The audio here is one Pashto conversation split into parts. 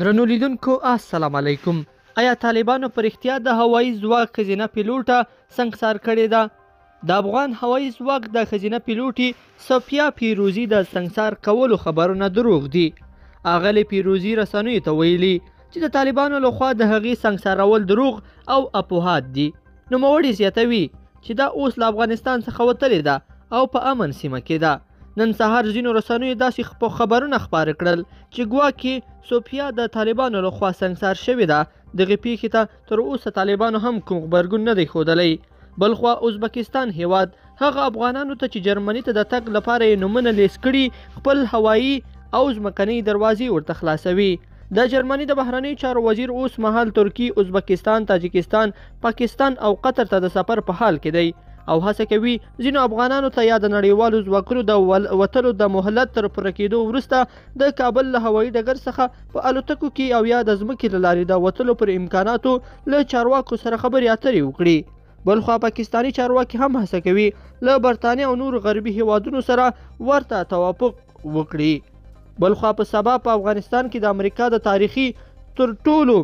درنو لیدونکو السلام علیکم آیا طالبانو پر اختیا د هوایی ځواک خزینه پیلوټه سنگسار کړې ده د افغان هوایی ځواک د خزینه پیلوټي سوپیا پیروزی د سنگسار کولو خبرونه دروغ دي اغلی پیروزی رسنیو ته ویلي چې د طالبانو لخوا د هغې سنگسارول دروغ او اپوهات دي نوموړي زیاتوي چې دا اوس له افغانستان څخه وتلې ده او په امن سیمه کې ده نن سهار ځینو رسنیو داسې خبرونه خپاره کړل چې ګواکې سوفیا د طالبانو لخوا سنګسار شوې ده دغې پیښې ته تر اوسه طالبانو هم کوم غبرګون نه دی ښودلی بلخوا ازبکستان هیواد هغه افغانانو ته چې جرمني ته د تګ لپاره یې نومونه لیست کړي خپل هوایی او ځمکنۍ دروازې ورته خلاصوي د جرمني د بهرنیو چارو وزیر اوس مهال ترکي، ازبکستان، تاجکستان، پاکستان او قطر ته د سفر په حال کې دی او هڅه کوي ځینو افغانانو ته یا د نړیوالو ځواکونو د وتلو د مهلت تر پوره کېدو وروسته د کابل له هوایي ډګر څخه په الوتکو کې او یا د ځمکې له لارې د وتلو پر امکاناتو له چارواکو سره خبرې اترې وکړي. بلخوا پاکستاني چارواکي هم هڅه کوي له برتانیا او نورو غربي هیوادونو سره ورته توافق وکړي بلخوا په سبا په افغانستان کې د امریکا د تاریخي تر ټولو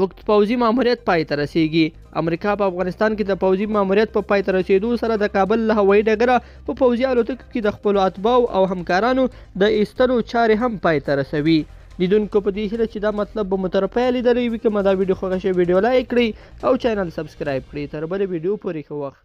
وخت پوځي ماموریت پای ته رسیږي امریکا په افغانستان کې د پوځي ماموریت په پای ته رسیدو سره د کابل له هوایي ډګره په پوځي الوتکو کې د خپلو اتباو او همکارانو د ایستلو چارې هم پای ته رسوي لیدونکو په دې هیله چې دا مطلب به مو تر پایه لیدلی وي که ما دا ویډیو خوښه شي ویډیو لایک کړئ او چینل سبسکرایب کړي تر بلې ویډیو پورې ښه وخت.